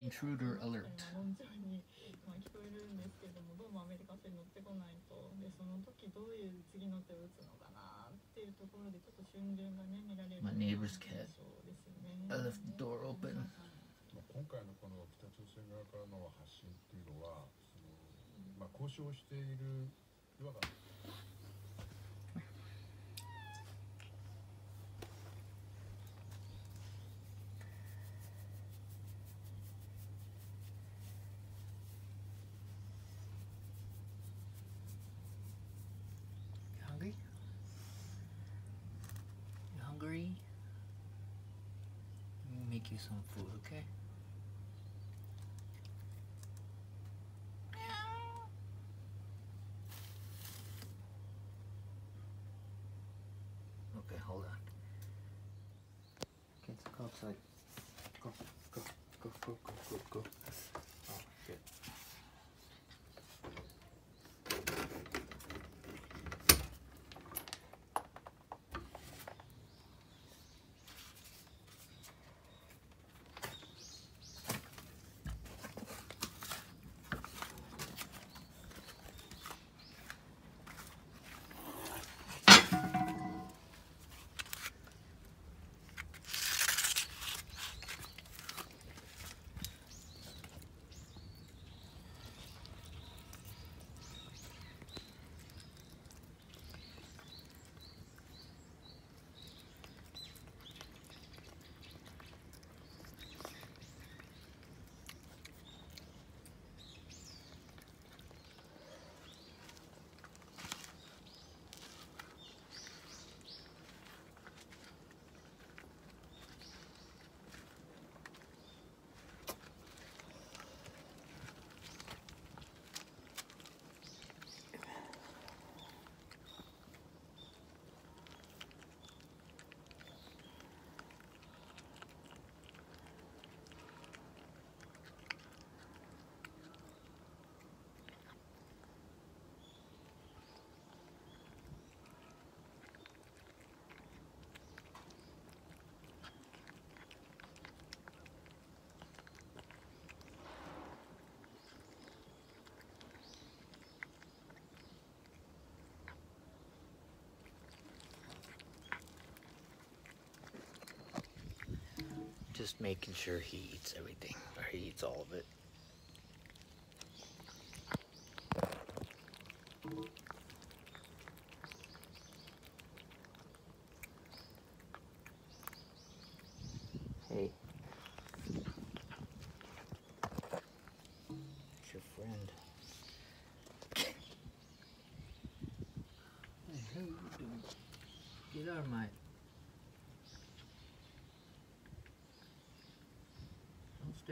Intruder あ alert. 論調に、まあ、聞こえるんですけれどもどうもアメリカ戦乗ってこないとでその時どういう次の手を打つのかなっていうところでちょっと瞬順がね見られる My neighbor's cat. そうですね I left the door open. まあ今回のこの北朝鮮側からの発信っていうのはその、まあ、交渉しているいわば make you some food, okay? Okay, hold on. Kids, go outside. Go, go, go, go, go, go, go. Oh, shit. Just making sure he eats everything, or he eats all of it. Hey. It's your friend. Hey, how you doing? Get out of my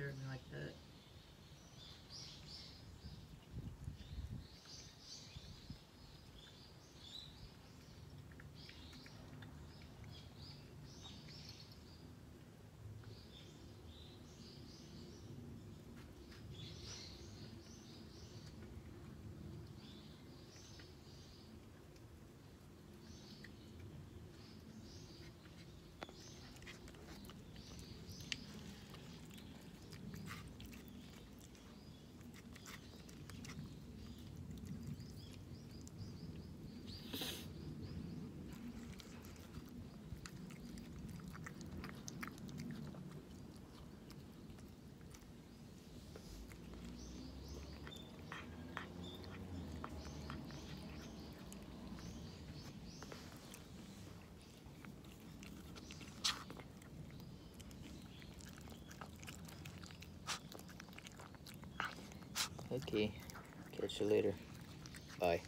Me like that. Okay. Catch you later. Bye.